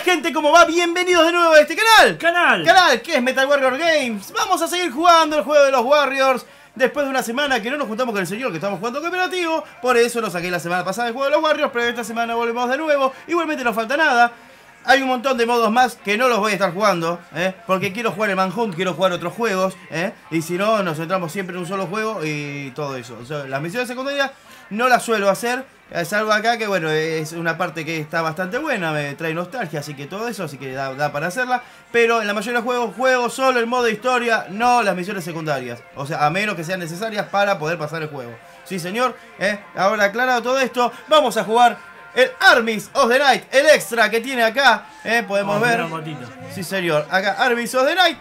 Hola gente, ¿cómo va? Bienvenidos de nuevo a este canal. Canal. Canal que es Metal Warrior Games. Vamos a seguir jugando el juego de los Warriors. Después de una semana que no nos juntamos con el señor que estamos jugando cooperativo. Por eso lo saqué la semana pasada el juego de los Warriors. Pero esta semana volvemos de nuevo. Igualmente no falta nada. Hay un montón de modos más que no los voy a estar jugando, ¿eh? porque quiero jugar el Manhunt, quiero jugar otros juegos, ¿eh? y si no, nos centramos siempre en un solo juego y todo eso. O sea, las misiones secundarias no las suelo hacer, salvo acá que bueno, es una parte que está bastante buena, me trae nostalgia, así que todo eso, así que da, da para hacerla. Pero en la mayoría de los juegos juego solo el modo historia, no las misiones secundarias. O sea, a menos que sean necesarias para poder pasar el juego. Sí, señor. ¿eh? Ahora aclarado todo esto, vamos a jugar el Armies of the Night, el extra que tiene acá. ¿eh? Podemos Oh, ver. Sí, señor. Acá Armies of the Night.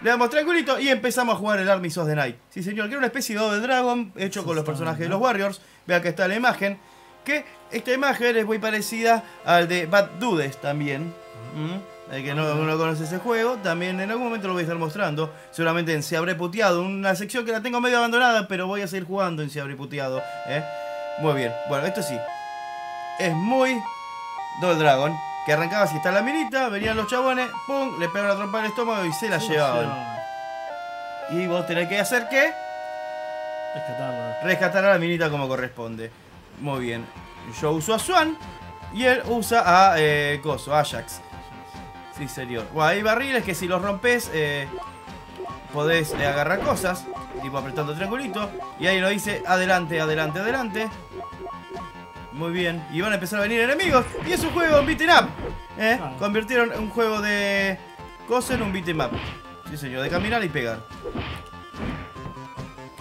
Le damos tranquilito y empezamos a jugar el Armies of the Night. Sí, señor. Que era una especie de Double Dragon hecho con los personajes de los Warriors. Vean que está la imagen. Que esta imagen es muy parecida al de Bad Dudes también. ¿Mm? El que no, no conoce ese juego, también en algún momento lo voy a estar mostrando. Seguramente en Se Habré Puteado, una sección que la tengo medio abandonada, pero voy a seguir jugando en Se Habré Puteado. ¿eh? Muy bien. Bueno, esto sí. Es muy Double Dragon. Que arrancaba si está la mirita, venían los chabones, pum, le pegan la trompa en el estómago y se la llevaban. Y vos tenés que hacer qué? Rescatarlo. Rescatar a la minita como corresponde. Muy bien. Yo uso a Swan y él usa a eh, Coso, Ajax. Sí, señor. Bueno, hay barriles que si los rompes eh, podés eh, agarrar cosas, tipo apretando triangulito. Y ahí lo dice adelante, adelante, adelante. Muy bien. Y van a empezar a venir enemigos. Y es un juego en beat'em up. ¿eh? Ah. Convirtieron un juego de cosas en un beat'em up. Sí, señor. De caminar y pegar.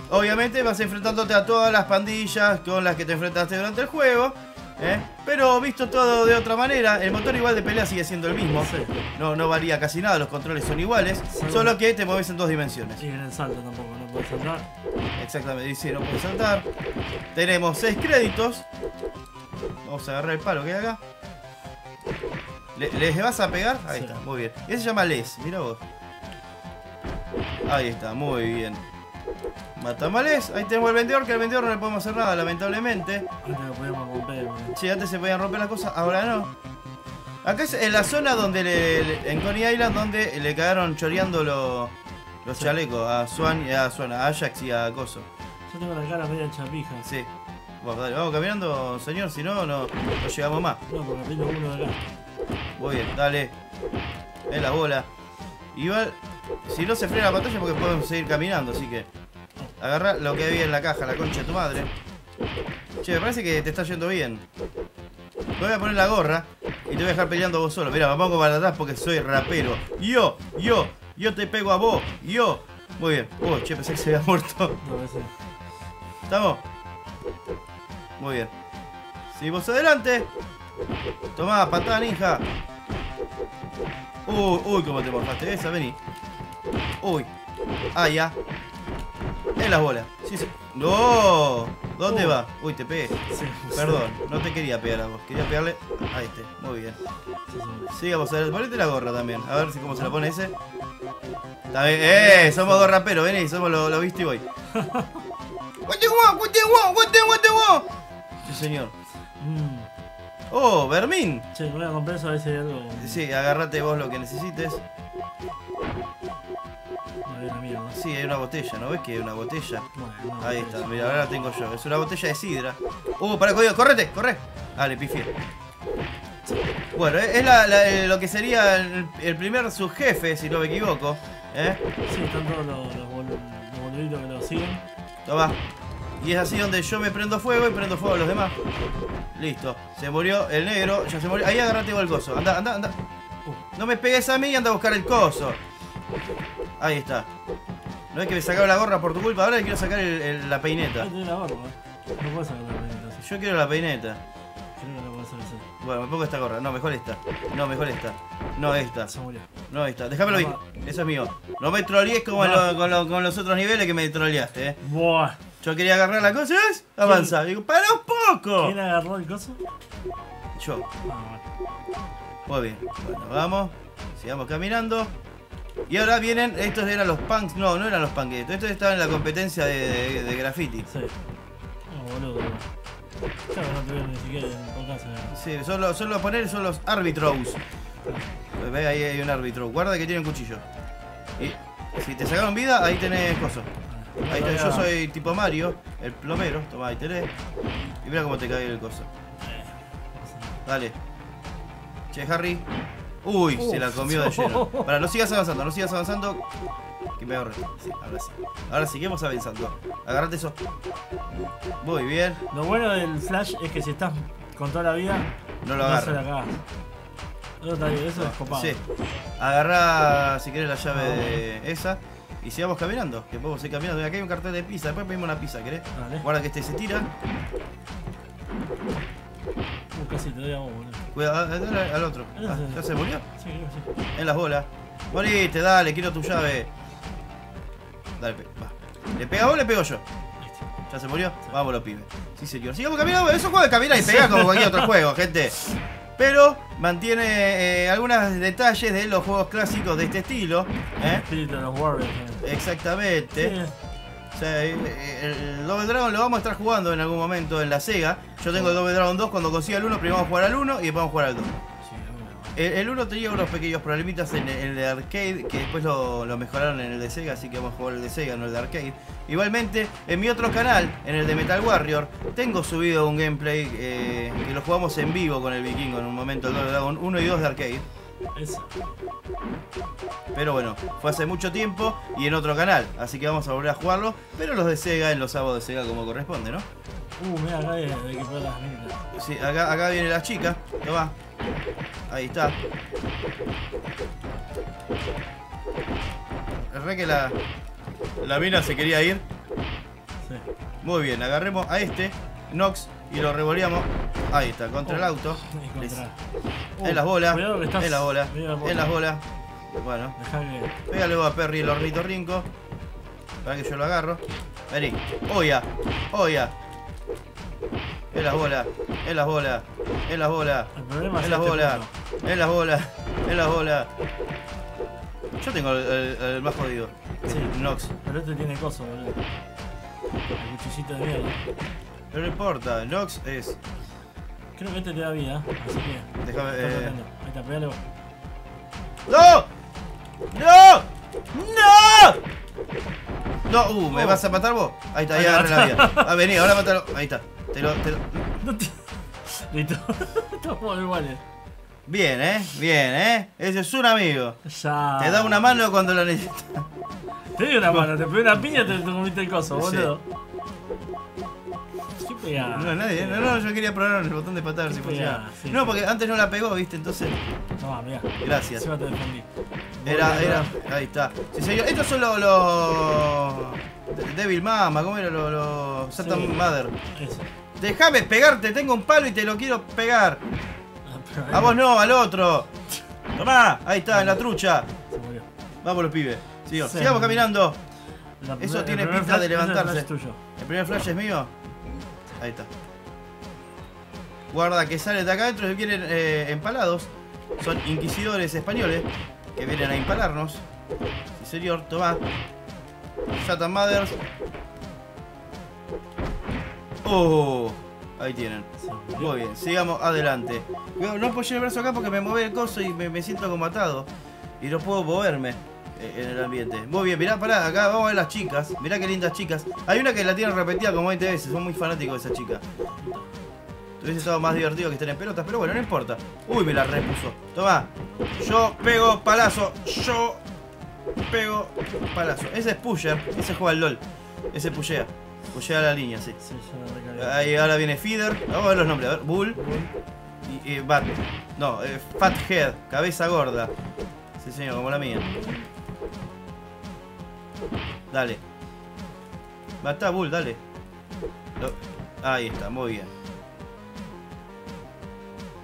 Obviamente vas enfrentándote a todas las pandillas con las que te enfrentaste durante el juego. ¿eh? Pero visto todo de otra manera, el motor igual de pelea sigue siendo el mismo. Sí. No, no varía casi nada, los controles son iguales. Solo que te mueves en dos dimensiones. Y en el salto tampoco, no puedes saltar. Exactamente, dice, no puedes saltar. Tenemos 6 créditos. Vamos a agarrar el palo que hay acá. ¿Le, ¿Les vas a pegar? Ahí Sí. está, muy bien. Ese se llama Les, mira vos. Ahí está, muy bien. Matamos a Les, ahí tenemos el vendedor, que al vendedor no le podemos hacer nada, lamentablemente. Antes lo podíamos romper. porque- Sí, antes se podían romper las cosas, ahora no. Acá es en la zona donde le, le- en Coney Island donde le cagaron choreando lo- los chalecos a Swan y a Swan, a Ajax y a Coso. Yo tengo la cara media chapija. Sí. Dale, vamos caminando, señor, si no, no, no llegamos más. No, porque tengo uno de. Muy bien, dale. Es la bola. Igual, si no se frena la pantalla porque podemos seguir caminando, así que. Agarra lo que había en la caja, la concha de tu madre. Che, me parece que te está yendo bien. Te voy a poner la gorra y te voy a dejar peleando vos solo. Mira, me pongo para atrás porque soy rapero. Yo, yo, yo te pego a vos, yo. Muy bien. Oh, che, pensé que se había muerto. No, ese. ¿Estamos? Muy bien. Seguimos adelante. Tomá, patada ninja. Uy, uy, cómo te morfaste. Esa, vení. Uy. Ah, ya. En las bolas. Sí, sí. No. ¿Dónde va? Uy, te pegué. Sí, Perdón, no te quería pegar a vos. Quería pegarle a este. Muy bien. Sí. Sigamos a ver. Ponete la gorra también. A ver si cómo se la pone ese. Está bien. ¡Eh! Somos dos raperos. Vení, somos los lo you want? What Sí, señor. Mm. Oh, Vermín. Che, voy a comprar eso a ver si hay algo. Sí, agárrate vos lo que necesites. Mierda. Sí, hay una botella, ¿no ves que hay una botella? Bueno, no, Ahí no, está, no. mira, ahora la tengo yo. Es una botella de sidra. Uh, para código, correte, corre. Dale, pifié. Bueno, es la- la- eh, lo que sería el, el primer subjefe, si no me equivoco. ¿Eh? Sí, están todos los, los, los boluditos que lo siguen. Toma. Y es así donde yo me prendo fuego y prendo fuego a los demás. Listo. Se murió el negro. Ya se murió. Ahí agarrate vos el coso. Anda, anda, anda. No me pegues a mí y anda a buscar el coso. Ahí está. No es que me sacaron la gorra por tu culpa. Ahora le quiero sacar el- el- la peineta. La. No puedes sacar la así. Yo quiero la peineta. Que no puedes hacer eso. Bueno, me pongo esta gorra. No, mejor esta. No, mejor esta. No, esta. Se murió. No, esta. Déjamelo ahí. Eso es mío. No me trolees como en lo- con, lo- con los otros niveles que me troleaste, eh. Buah. Yo quería agarrar la cosa, ¿ves? Avanza. Digo, para un poco. ¿Quién agarró el coso? Yo. Ah. Muy bien. Bueno, vamos. Sigamos caminando. Y ahora vienen, estos eran los punks, no, no eran los punks, estos estaban en la competencia de, de- de graffiti. Sí. No, boludo. Claro, no tuvieron ni siquiera en podcast. Sí, son los, son los poner, son los árbitros. Ve, ahí hay un árbitro. Guarda que tiene un cuchillo. Y si te sacaron vida, ahí tenés coso. Ahí tenés, yo soy tipo Mario, el plomero. Toma, ahí tenés. Y mira cómo te cae el coso. Dale. Che, Harry. Uy, se la comió de lleno. Para, no sigas avanzando, no sigas avanzando. Que me ahorre. Sí, ahora sí. Ahora seguimos avanzando. Agarrate eso. Muy bien. Lo bueno del flash es que si estás con toda la vida, No lo no se la agarra. cagás. Eso, está bien, eso es copado. Sí. Agarra, si querés, la llave de esa. Y sigamos caminando. Que podemos ir caminando. Acá hay un cartel de pizza. Después pedimos una pizza, ¿querés? Dale. Guarda que este se tira. Uh, casi te doy a vos, boludo. Cuidado, ah, dale al otro. Ese. Ah, ¿Ya se murió? Sí, creo que sí. En las bolas. Moriste, dale, quiero tu llave. Dale, va. ¿Le pega vos o le pego yo? ¿Ya se murió? Vámonos, pibe. Sí, señor. Sigamos caminando. Es un juego de caminar y pegar como cualquier otro juego, gente. Pero mantiene eh, algunos detalles de los juegos clásicos de este estilo. ¿eh? Espíritu de los Warriors. eh. Exactamente. Sí. O sea, el Double Dragon lo vamos a estar jugando en algún momento en la Sega. Yo tengo el Double Dragon 2 cuando consiga el 1, primero vamos a jugar al 1 y después vamos a jugar al 2. El, el 1 tenía unos pequeños problemitas en, en el de arcade que después lo, lo mejoraron en el de Sega, así que vamos a jugar el de Sega, no el de arcade. Igualmente, en mi otro canal, en el de Metal Warrior, tengo subido un gameplay eh, que lo jugamos en vivo con el vikingo en un momento, el Dragon 1 y 2 de arcade. Pero bueno, fue hace mucho tiempo y en otro canal, así que vamos a volver a jugarlo, pero los de Sega en los sábados de Sega como corresponde, ¿no? Uh, mira acá de, de que fue. Sí, acá, acá viene la chica, toma. Ahí está. Es re que la, la mina se quería ir. Sí. Muy bien, agarremos a este, Nox, y lo revoleamos. Ahí está, contra el auto. Y Les- contra. en las bolas, Cuidado que estás. en las bolas, en las bolas. Bueno, que. pégale a Perry el hornito rinco. Para que yo lo agarro. Vení, oya, oya. En las bolas, en las bolas, en las bolas. El problema es En las este bolas, punto. en las bolas, en las bolas. Yo tengo el, el- el más jodido. Sí. Nox. Pero este tiene coso, boludo. El cuchillito de mierda. Pero no importa, Nox es. Creo que este te da vida, así que. Déjame. Eh. Ahí está, pegale vos. ¡No! ¡No! ¡No! No, uh, ¿me Oh. vas a matar vos? Ahí está, ahí agarré la vida. Ah, vení, ahora mátalo. Ahí está. Te lo, te lo- No te... Listo. Estamos iguales. Bien, eh. Bien, eh. Ese es un amigo. Ya. Te da una mano cuando lo necesitas. Te di una mano, te pegué una piña y te, te comiste el coso, Sí. boludo. ¿Qué pegás? No, nadie. No, no, yo quería probar el botón de patar si Sí, funcionaba. sí, No, sí. porque antes no la pegó, viste, entonces. Tomá, mirá. Gracias. Era, era. Ahí está. Sí, señor. Estos son los. los... Devil Mama, ¿cómo era? Los. los Satan Sí. Mother. Eso. Déjame pegarte, tengo un palo y te lo quiero pegar. A vos no, al otro. Tomá, ahí está, en la trucha. Se murió. Vamos los pibes. Sigo- Sí. Sigamos caminando. La Eso tiene el pinta de flash- el levantarse. tuyo. El primer flash es mío. Ahí está. Guarda que salen de acá adentro y vienen eh, empalados. Son inquisidores españoles que vienen a impalarnos. Sí, señor, tomá. Satan Mothers. Oh, ahí tienen. Muy bien, sigamos adelante. No no apoyé el brazo acá porque me mueve el coso y me, siento como atado. Y no puedo moverme eh, en el ambiente. Muy bien, mirá, pará, acá vamos a ver las chicas. Mirá qué lindas chicas. Hay una que la tienen repetida como 20 veces, son muy fanáticos de esa chica. Hubiese estado más divertido que estén en pelotas, pero bueno, no importa. Uy, me la repuso. Tomá. Yo pego palazo. Yo pego palazo. Ese es pusher, ese juega al LOL. Ese pushea. Pushea la línea, sí. Ahí ahora viene Feeder. Vamos a ver los nombres. A ver, Bull y, y Bat. No, eh, Fathead, cabeza gorda. Sí, señor, como la mía. Dale. Mata Bull, dale. Lo- Ahí está, muy bien.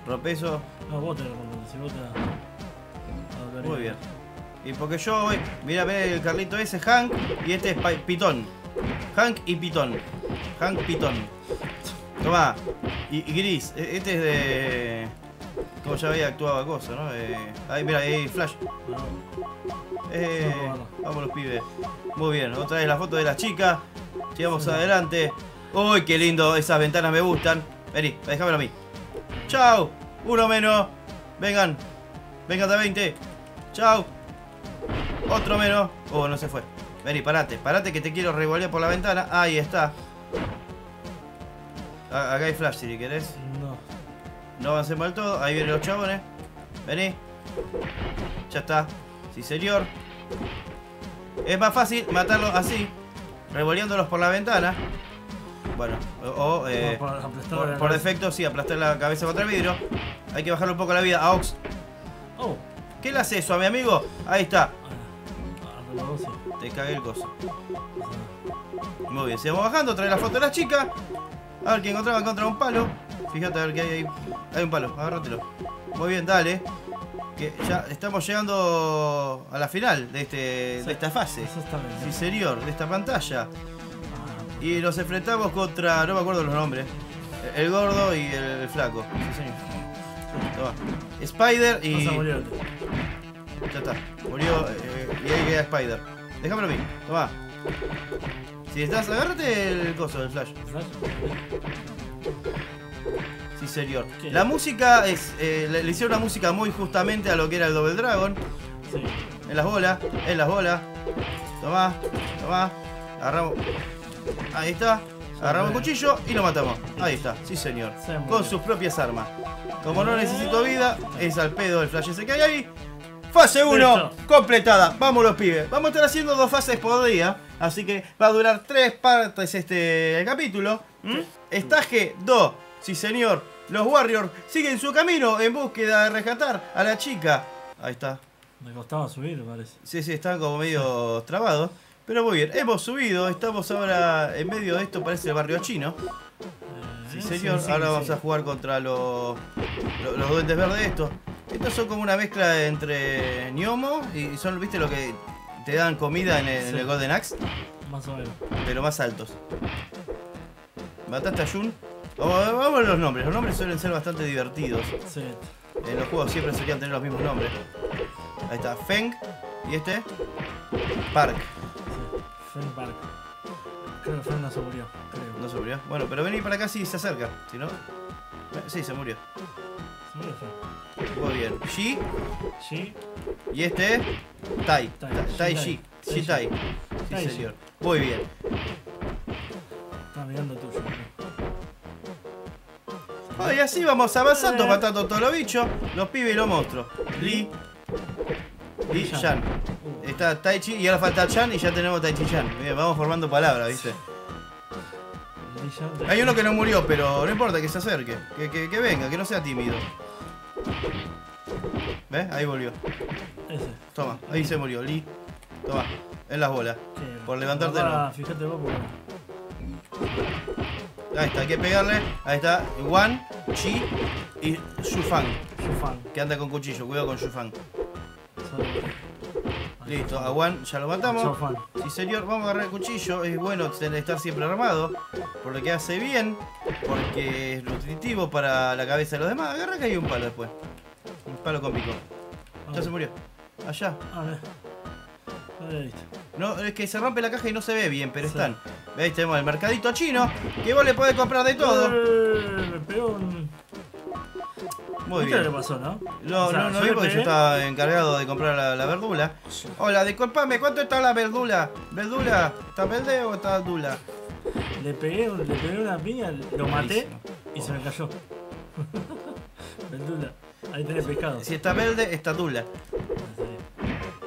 Rompe eso. No, vos te lo si vos te Muy bien. Y porque yo voy. Mira, ve el Carlito ese, Hank. Y este es Pitón. Hank y Pitón. Hank Pitón. Tomá. Y, y Gris. e- Este es de. Como ya había actuado cosa, ¿no? Eh, ahí, mira, ahí, Flash. No, Eh, vamos los pibes. Muy bien, otra vez la foto de la chica. Sigamos adelante. Uy, qué lindo, esas ventanas me gustan. Vení, déjamelo a mí. Chao, uno menos. Vengan. Venga, da 20. Chau. Otro menos. Oh, no se fue. Vení, parate. Parate que te quiero revolear por la ventana. Ahí está. A- Acá hay flash si querés. No. No avancemos del todo. Ahí vienen los chabones. Vení. Ya está. Sí, señor. Es más fácil matarlos así. Revoleándolos por la ventana. Bueno, o, eh, Por- defecto, sí, aplastar la cabeza contra el vidrio. Hay que bajarle un poco la vida a Ox. Oh. ¿Qué le hace eso a mi amigo? Ahí está. Ah. Te el coso. O Muy bien, sigamos bajando. Trae la foto de las chicas. A ver qué encontraba encontraba un palo. Fíjate a ver qué hay ahí. Hay un palo, agárratelo. Muy bien, dale. Que ya estamos llegando a la final de, este, de esta fase. Sí, señor, de esta pantalla. Ah, Y nos enfrentamos contra. No me acuerdo los nombres. El gordo y el flaco. Sí, señor. Toma. Spider y. Ya está. Murió eh, y ahí queda Spider. Déjamelo a mí. Toma. Si estás. Agárrate el coso del flash. ¿Flash? Sí, señor. ¿Qué? La música es. eh, le, le hicieron una música muy justamente a lo que era el Double Dragon. Sí. En las bolas, en las bolas. Tomá, tomá. Agarramos. Ahí está. Agarramos el cuchillo y lo matamos. Ahí está, sí señor. Con sus propias armas. Como no necesito vida, es al pedo el flash ese que hay ahí. Fase 1 Listo. completada. Vamos los pibes. Vamos a estar haciendo dos fases por día. Así que va a durar tres partes este capítulo. ¿Mm? Estaje 2. Sí señor. Los Warriors siguen su camino en búsqueda de rescatar a la chica. Ahí está. Me costaba subir, me parece. Sí, sí, están como medio trabados. Pero muy bien, hemos subido, estamos ahora en medio de esto, parece el barrio chino. Eh, Sí, señor. ahora vamos a jugar contra los, los, los duendes verdes estos. Estos son como una mezcla entre Niomo y son, viste, lo que te dan comida en el, en el Sí. Golden Axe, Más o menos. pero más altos. ¿Mataste a Jun? Vamos, vamos a ver los nombres, los nombres suelen ser bastante divertidos. Sí. En los juegos siempre solían tener los mismos nombres. Ahí está, Feng y este, Park. Sí. Frank Park. Creo que Frank no se murió. Creo. No se murió. Bueno, pero vení para acá si se acerca. Si no. Eh, Sí, se murió. ¿Se murió Frank? Muy bien. Shi Sí. y este. Tai. Tai, Ta- Tai Shi Shi. Tai. Sí, señor. Muy bien. Estaba mirando tuyo. Oh, y así vamos avanzando, Eh. matando todos los bichos, los pibes y los monstruos. Li y Yan. Uh, Está Tai Chi y ahora falta Chan y ya tenemos Tai Chi Yan. Bien, vamos formando palabras, ¿viste? Hay uno que no murió, pero no importa que se acerque. Que, que- que venga, que no sea tímido. ¿Ves? Ahí volvió. Ese. Toma, ahí se murió. Li. Toma, en las bolas. Por levantarte Papá, Fíjate vos porque. Ahí está, hay que pegarle. Ahí está, Wan, Chi y Shufang. Fan. Que anda con cuchillo, cuidado con Shufang. Listo, a Wan ya lo matamos. Sí, señor, vamos a agarrar el cuchillo. Es bueno estar siempre armado. Por lo que hace bien. Porque es nutritivo para la cabeza de los demás. Agarra que hay un palo después. Palo con pico. Ya se murió. Allá. A ver. No es que se rompe la caja y no se ve bien, pero Sí. están. ¿Veis? Tenemos el mercadito chino. Que vos le podés comprar de todo. Eh, Me pegó un. Muy ¿Viste lo que bien. pasó, no? No, O sea, no, no yo vi le porque yo pegué. estaba encargado de comprar la, la verdura. Hola, disculpame, ¿cuánto está la verdura? ¿Verdura? ¿Está verde o está dula? Le pegué, le pegué una piña, lo maté y se me cayó. Verdura. Ahí tenés pescado. Si está verde, está dula. Sí.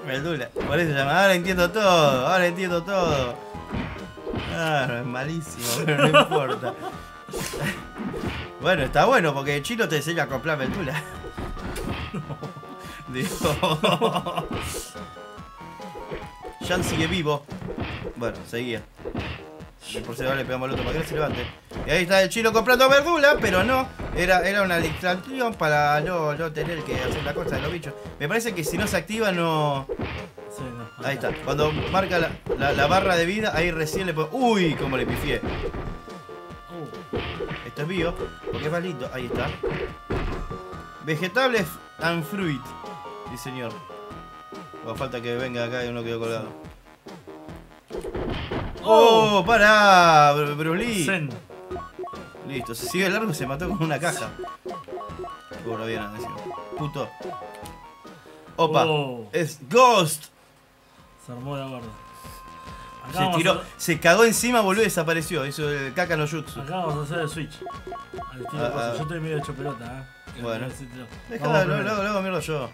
Verdura. Por eso se llama. Ahora entiendo todo, ahora entiendo todo. Ah, es malísimo, pero no importa. Bueno, está bueno porque el chino te enseña a comprar verdura. Digo. Jan sigue vivo. Bueno, seguía. Por si le pegamos al otro para que no se levante. Y ahí está el chino comprando verdura, pero no. Era, era una distracción para no, no tener que hacer la cosa de los bichos. Me parece que si no se activa no. Sí, no. Ahí está. Cuando marca la, la- la barra de vida, ahí recién le puedo. ¡Uy! Como le pifié. Uh, Esto es bio, porque es más lindo. Ahí está. Vegetables and fruit. Sí, señor. O falta que venga acá y uno quedó colgado. ¡Oh! Bruce Lee. Zen. Listo, se sigue largo y se mató con una caja. Pobre bien encima. Puto. Opa, Oh. es Ghost. Se armó la gorda. Acá Se tiró, a- se cagó encima, volvió y desapareció. Hizo el caca no jutsu. Acá vamos a hacer el switch. Al estilo Ah, cosa. ah. Yo estoy medio hecho pelota, eh. Bueno. Déjala, luego, luego, luego mierda yo.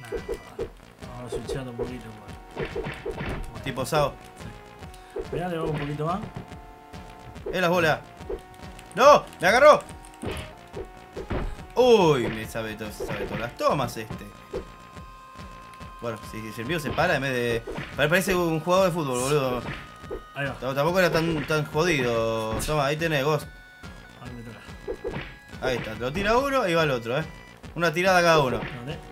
Nah, Vamos switchando un poquito. pues. Tipo Sao. Mirá, le hago un poquito más. Es las bolas. ¡No! ¡Me agarró! Uy, me sabe, todo, sabe todas las tomas este. Bueno, si, si el mío se para en vez de. pare- Parece un jugador de fútbol, boludo. Ahí va. Tampoco era tan, tan jodido. Toma, ahí tenés, Ghost. Ahí está, lo tira uno y va el otro, eh. Una tirada cada uno.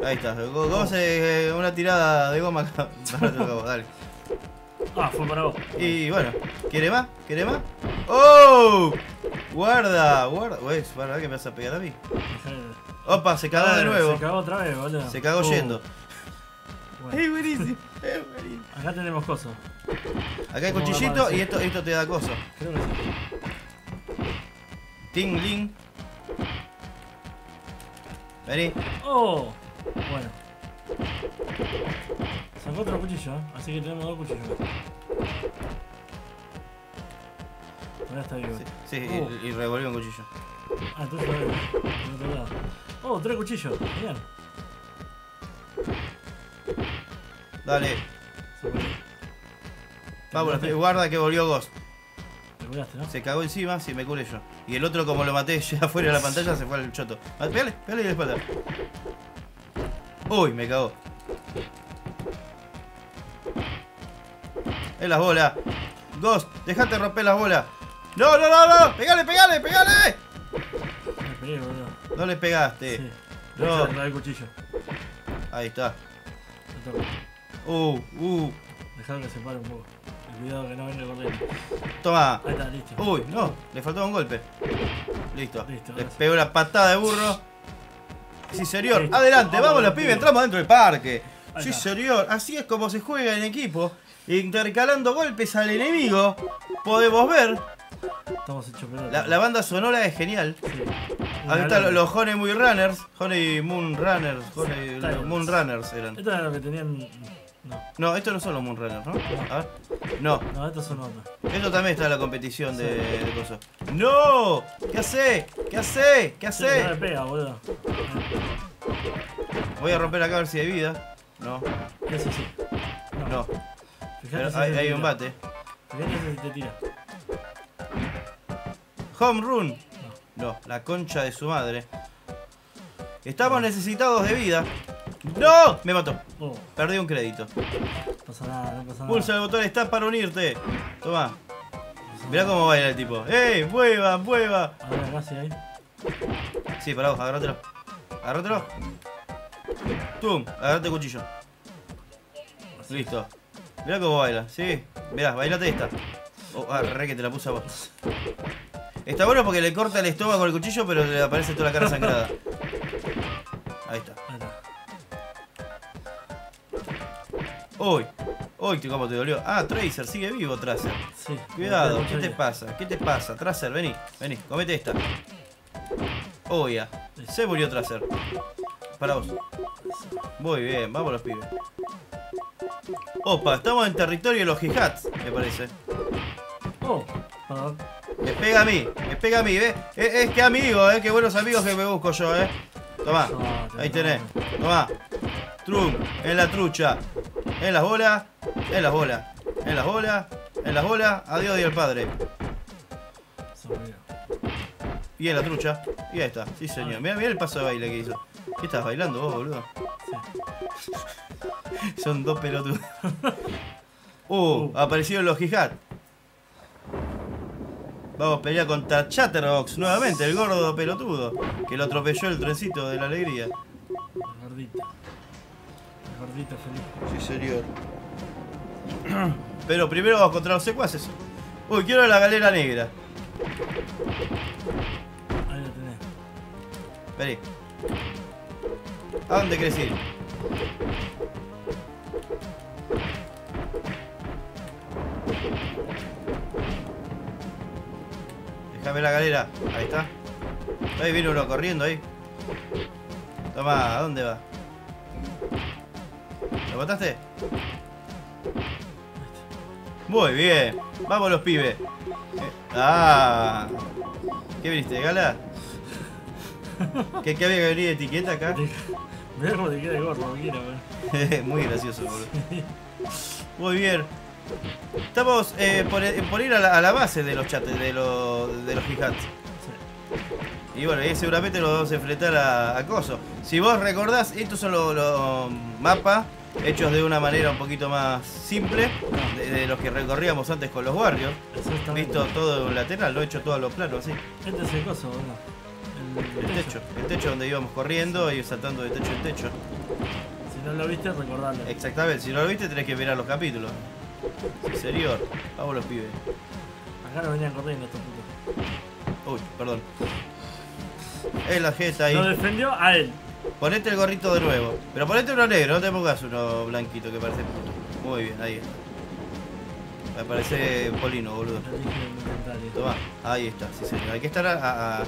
Ahí está, Ghost es eh, una tirada de goma cada vos, dale. Ah, fue para vos. Y bueno, ¿quiere más? ¿Quiere más? ¡Oh! Guarda, guarda. Uy, guarda que me vas a pegar a mí. Opa, se cagó de nuevo. Se cagó otra vez, boludo. Se cagó Uh, yendo. bueno. Es buenísimo, es buenísimo. Acá tenemos cosas. Acá hay cuchillito y esto, esto te da coso. Creo que sí. Ting, ling. Vení. ¡Oh! Bueno. Sacó otro cuchillo, ¿eh? así que tenemos dos cuchillos. Ahora está vivo. Sí, sí, Uh. y, y revolvió un cuchillo. Ah, entonces del otro lado. ¡Oh! Tres cuchillos. Bien. Dale. Vamos, curaste? guarda que volvió Ghost. Te curaste, ¿no? Se cagó encima, si me curé yo. Y el otro, como lo maté ya afuera de la pantalla, se fue al choto. Ah, Pégale, pégale y la espalda. Uy, me cagó. Es las bolas. Ghost, dejate romper las bolas. No, no, no, no. Pegale, pegale, pegale. Pegué. No le pegaste. Sí. No. No. el cuchillo. Ahí está. Uh, uh. Dejalo que se pare un poco. Y cuidado que no venga corriendo. Toma. Ahí está, listo. Uy, no, le faltaba un golpe. Listo. Listo, Le pegó la patada de burro. Sí, señor. Listo. Adelante, Vamos, los pibe. pibes, entramos dentro del parque. Ahí Sí, está. señor. Así es como se juega en equipo. Intercalando golpes al enemigo. Podemos ver. Estamos hechos. La, la banda sonora es genial. Sí. Acá están los Honey Muy Runners. Honey Moon Runners. Honey bien. Moon Runners eran. Esto era lo que tenían. No, No, estos no son los Moon Runners, ¿no? A ver. No, no, estos son otros. esto también está en la competición de, de cosas. ¡No! ¿Qué hace? ¿Qué hace? ¿Qué Sí, no hace? pega, boludo. Voy a romper acá a ver si hay vida. No, Ese sí. no. Fíjate Pero hay, un bate. Fíjate si te tira. Home run. No, la concha de su madre. Estamos necesitados de vida. ¡No! Me mató. Oh, Perdí un crédito. no pasa nada, no pasa nada. Pulsa el botón está para unirte. Toma. Mirá cómo baila el tipo. ¡Ey! ¡Mueva! ¡Mueva! A ver, acá sí hay. Sí, pará vos, agárratelo. Agárratelo. ¡Tum! Agarrate el cuchillo. Listo. Mirá cómo baila, ¿sí? Mirá, bailate esta. Oh, ah, re que te la puse a vos. Está bueno porque le corta el estómago con el cuchillo, pero le aparece toda la cara sangrada. Ahí está. Uy, uy, cómo te dolió. Ah, Tracer, sigue vivo Tracer. Sí. Cuidado, ¿qué te pasa? ¿Qué te pasa? Tracer, vení, vení, comete esta. Oh, ya. Se murió Tracer. Para vos. Muy bien, vamos los pibes. Opa, estamos en territorio de los hi-hats, me parece. Oh, perdón. Me pega a mí, me pega a mí, ¿ves? Es, es que amigo, ¿eh? Qué buenos amigos que me busco yo, ¿eh? Tomá, ahí tenés. Tomá. Trum, en la trucha. En las bolas, en las bolas. En las bolas, en las bolas. Adiós, Dios el Padre. Y en la trucha. Y ahí está, sí señor. Mira, mira el paso de baile que hizo. ¿Qué estás bailando vos, boludo? Sí. Son dos pelotudos. Uh, aparecieron los hi-hat. Vamos a pelear contra Chatterbox nuevamente, el gordo pelotudo. Que lo atropelló el trencito de la alegría. El gordito. El gordito feliz. Sí, señor. Pero primero vamos contra los secuaces. Uy, quiero la galera negra. Ahí lo tenés. Vení. ¿A dónde querés Déjame la galera. Ahí está. Ahí viene uno corriendo ahí. Toma, ¿a dónde va? ¿Lo mataste? Muy bien. Vamos los pibes. Eh, ah. ¿Qué viniste, Gala? ¿Qué, qué había que venir de etiqueta acá? Ve cómo te queda el gorro, quiero. Muy gracioso, boludo. Muy bien. Estamos eh, por, por ir a la, a la base de los chats, de, los de los hi-hats. Y bueno, ahí seguramente nos vamos a enfrentar a, a Coso. Si vos recordás, estos son los, los mapas hechos de una manera un poquito más simple de, de los que recorríamos antes con los. Exactamente. Visto todo en lateral, lo he hecho todo a los planos así. Este es el coso. El techo, el techo donde íbamos corriendo y saltando de techo en techo. Si no lo viste, recordalo. Exactamente, si no lo viste tenés que mirar los capítulos. Señor. Vamos los pibes. Acá no venían corriendo estos putos. Uy, perdón. Es la jeta ahí. Lo defendió a él. Ponete el gorrito de nuevo. Pero ponete uno negro, no te pongas uno blanquito que parece puto. Muy bien, ahí está. Me parece polino, boludo. Toma, ahí está, sí señor. Hay que estar a, a- a-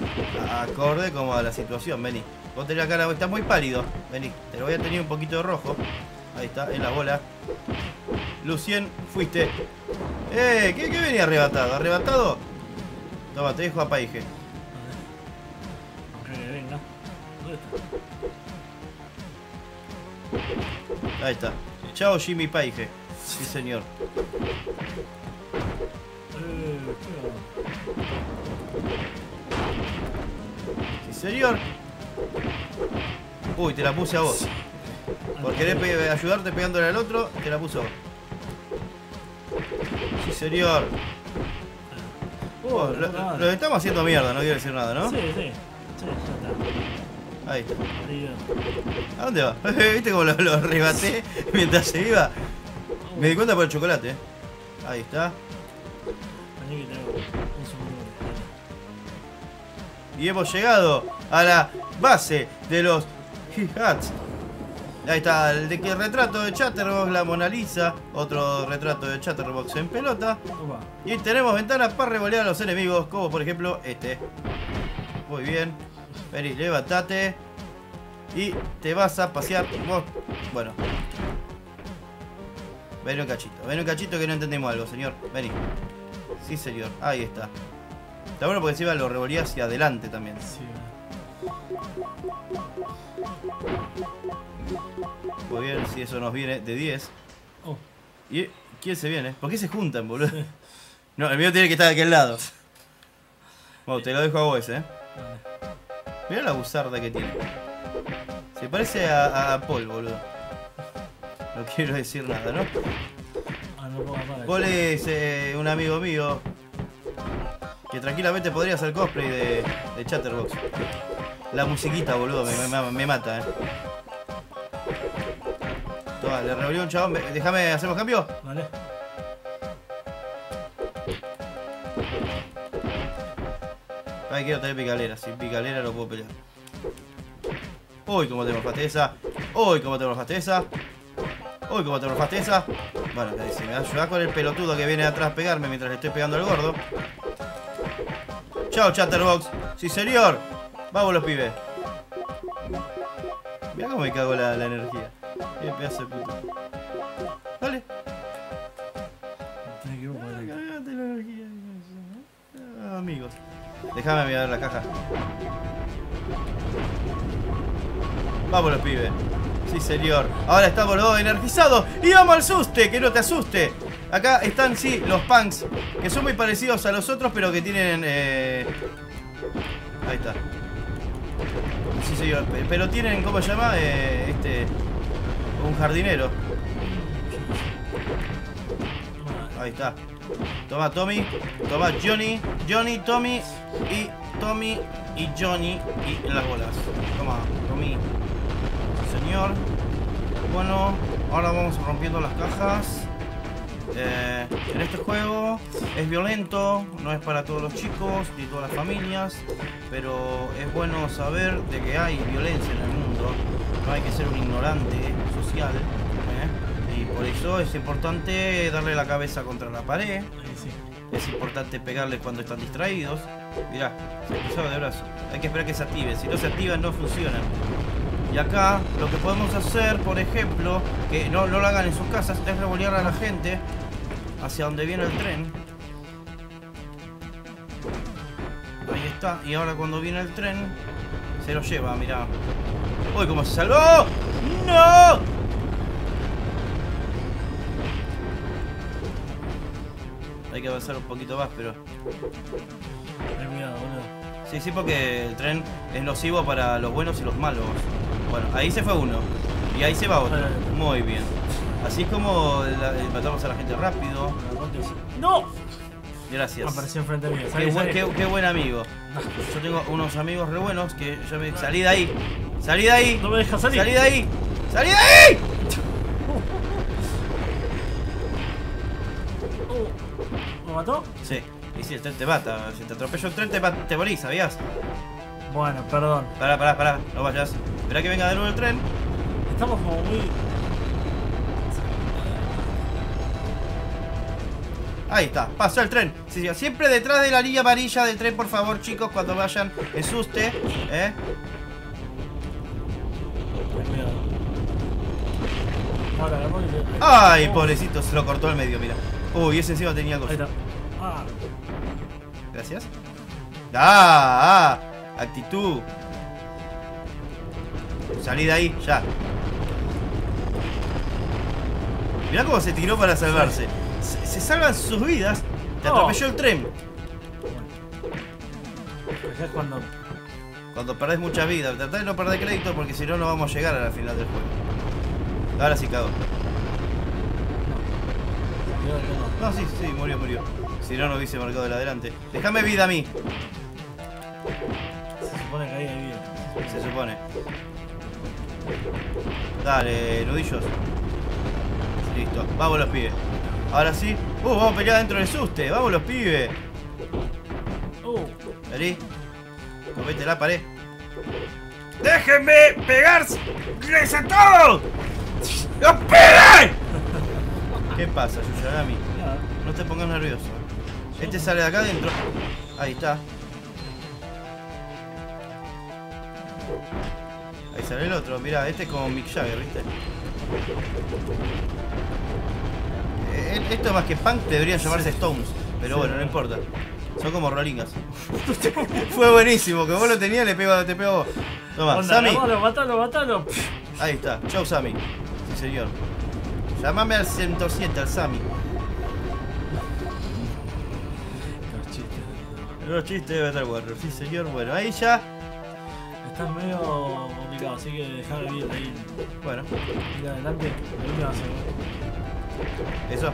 a- acorde como a la situación, vení. Vos tenés la cara, está muy pálido. Vení, te lo voy a tener un poquito de rojo. Ahí está, en la bola. Lucien, fuiste. ¡Eh! ¿Qué, qué venía arrebatado? ¿Arrebatado? Toma, te dejo a Paige. Aunque que venga. ¿Dónde está? Ahí está. Chao Jimmy Paige. Sí señor. Eh, Sí señor. Uy, te la puse a vos. Por querer pe- ayudarte pegándole al otro, te la vos. Sí señor. Oh, lo, estamos haciendo mierda, no quiero decir nada, ¿no? Sí, sí. Sí, ya Ahí está. está. Arriba. ¿A dónde va? ¿Viste cómo lo, lo arrebaté mientras se iba? Me di cuenta por el chocolate. Ahí está. Y hemos llegado a la base de los Hi-Hats. Ahí está el de que el retrato de Chatterbox, la Mona Lisa, otro retrato de Chatterbox en pelota. Y tenemos ventanas para revolear a los enemigos, como por ejemplo este. Muy bien. Vení, levántate. Y te vas a pasear vos. Bueno. Vení un cachito. Vení un cachito que no entendemos algo, señor. Vení. Sí, señor. Ahí está. Está bueno porque encima lo revolía hacia adelante también. Sí, Muy bien, si eso nos viene de 10. Oh, ¿Y quién se viene? ¿Por qué se juntan, boludo? No, el mío tiene que estar de aquel lado. Bueno, te lo dejo a vos, eh. Mira la buzarda que tiene. Se parece a, a Paul, boludo. No quiero decir nada, ¿no? Ah, no puedo apagar. Paul es eh, un amigo mío que tranquilamente podría hacer cosplay de, de Chatterbox. La musiquita, boludo, me, me- me mata, eh. Toma, le revolvió un chabón. me- Déjame, ¿hacemos cambio? Vale. Ay, quiero tener picalera. Sin picalera no puedo pelear. Uy, cómo te morfaste esa. Uy, cómo te morfaste esa. Uy, cómo te morfaste esa. Bueno, si me ayudas con el pelotudo que viene atrás a pegarme mientras le estoy pegando al gordo. Chao, Chatterbox. Sí, señor. Vamos los pibes. Mira cómo me cago la, la energía. Qué pedazo de puto. Dale. Ah, amigos. Déjame mirar la caja. Vamos los pibes. Sí, señor. Ahora estamos los dos energizados. Y vamos al suste, que no te asuste. Acá están, sí, los punks. Que son muy parecidos a los otros, pero que tienen... eh, Ahí está. Sí, señor. pe- Pero tienen, ¿cómo se llama? Eh, este... Un jardinero. Ahí está. Toma Tommy, toma Johnny, Johnny, Tommy y Tommy y Johnny y las bolas. Toma, Tommy. Señor. Bueno, ahora vamos rompiendo las cajas. Eh, en este juego es violento, no es para todos los chicos ni todas las familias, pero es bueno saber de que hay violencia en el mundo. No hay que ser un ignorante ¿eh? Y por eso es importante darle la cabeza contra la pared. Sí. Es importante pegarles cuando están distraídos. Mirá, se cruzaba de brazo. Hay que esperar que se activen. Si no se activan, no funcionan. Y acá lo que podemos hacer, por ejemplo, que no, no lo hagan en sus casas, es revolear a la gente hacia donde viene el tren. Ahí está. Y ahora cuando viene el tren, se lo lleva, mirá. ¡Uy, cómo se salvó! ¡No! Hay que avanzar un poquito más, pero... Ten cuidado, boludo. Sí, sí, porque el tren es nocivo para los buenos y los malos. Bueno, ahí se fue uno. Y ahí se va otro. Muy bien. Así es como la- eh, matamos a la gente rápido. ¡No! Gracias. Apareció enfrente mío. Qué buen, qué buen amigo. Yo tengo unos amigos re buenos que yo me... Salí de ahí. Salí de ahí. No me dejas salir. Salí de ahí. Salí de ahí. Mató? Sí. Y si el tren te mata. Si te atropello el tren te, te morís, ¿sabías? Bueno, perdón. Pará, pará, pará. No vayas. Esperá que venga de nuevo el tren. Estamos como muy. Ahí está, pasó el tren. Sí, sí, siempre detrás de la línea amarilla del tren, por favor, chicos, cuando vayan en suste. ¿eh? Ay, pobrecito, se lo cortó al medio, mira. Uy, ese encima tenía Ahí está. Gracias. Ah, ah, actitud. Salí de ahí, ya. Mirá cómo se tiró para salvarse. Se, se salvan sus vidas. Te atropelló el tren. es cuando. Cuando perdés mucha vida, tratá de no perder crédito porque si no, no vamos a llegar a la final del juego. Ahora sí cago. No, sí, sí, murió, murió. Si no, no hubiese marcado del adelante. Déjame vida a mí, Se supone que ahí hay vida. se supone. Dale, nudillos. Listo, vamos los pibes. Ahora sí. Uh, vamos a pelear dentro del suste. Vamos los pibes. Uh, Vení. Comete la pared. ¡Déjenme pegarles a todos! ¡No peguen! ¿Qué pasa, nada. No te pongas nervioso. Este sale de acá adentro. Ahí está. Ahí sale el otro. Mirá, este es como Mick Jagger, ¿viste? Eh, Esto más que punk deberían llamarse Stones. Pero bueno, no importa. Son como rolingas. Fue buenísimo, que vos lo tenías, le pego, te pego a vos. Toma, Onda, Sammy. Matalo, matalo, matalo. Ahí está. Chau, Sammy. Sí, señor. Llámame al 107, al Sammy. Los chistes de Better Warrior, sí señor. Bueno, ahí ya. Estás medio complicado, así que dejá de ir ahí. Bueno, Ir adelante. Ahí me vas a ver. eso.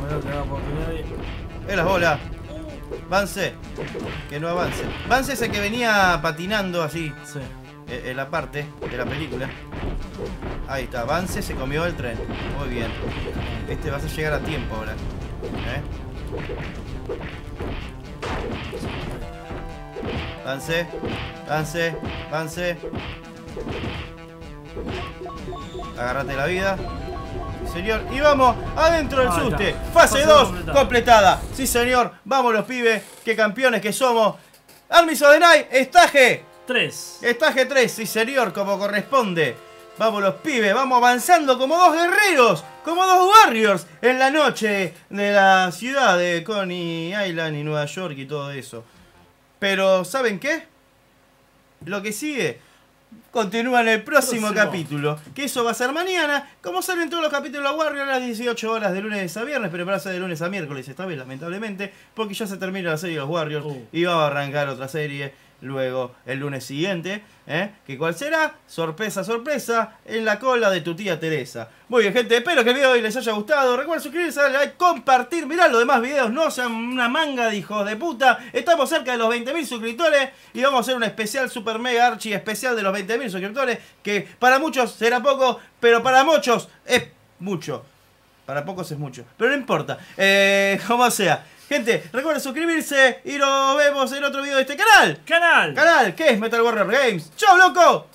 Claro, da oportunidad y. Es las bolas. Vance. Que no avance. Vance es el que venía patinando así Sí. eh, en la parte de la película. Ahí está, Vance se comió el tren. Muy bien. Este vas a llegar a tiempo ahora. ¿Eh? Vance, Vance, Vance. Agárrate la vida. Sí, señor. Y vamos adentro del suste. Fase Fase 2 completada. Sí, señor. Vamos los pibes. Qué campeones que somos. Armis Night, estaje. Tres. Estaje 3, sí señor, como corresponde. Vamos los pibes, vamos avanzando como dos guerreros, como dos warriors en la noche de la ciudad de Coney Island y Nueva York y todo eso. Pero, ¿saben qué? Lo que sigue continúa en el próximo, Próximo. capítulo. Que eso va a ser mañana. Como salen todos los capítulos de Warrior a las 18 horas de lunes a viernes, pero para ser de lunes a miércoles esta vez, lamentablemente, porque ya se termina la serie de los Warriors Uh. y vamos a arrancar otra serie luego el lunes siguiente. ¿eh? ¿Que cuál será? Sorpresa, sorpresa, en la cola de tu tía Teresa. Muy bien, gente, espero que el video de hoy les haya gustado. Recuerden suscribirse, darle like, compartir, mirar los demás videos, no sean una manga de hijos de puta. Estamos cerca de los 20.000 suscriptores y vamos a hacer un especial super mega archi especial de los 20.000 suscriptores, que para muchos será poco, pero para muchos es mucho. Para pocos es mucho. Pero no importa. Eh, como sea. Gente, recuerden suscribirse y nos vemos en otro video de este canal. Canal. Canal, que es Metal Warrior Games. ¡Chau, loco!